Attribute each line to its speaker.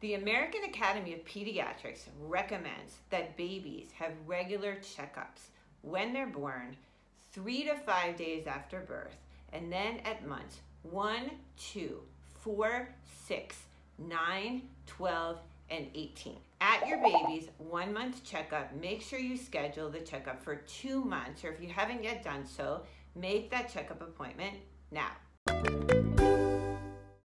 Speaker 1: The American Academy of Pediatrics recommends that babies have regular checkups when they're born, three to five days after birth, and then at months one, two, four, six, nine, 12, and 18. At your baby's one month checkup, make sure you schedule the checkup for two months, or if you haven't yet done so, make that checkup appointment now.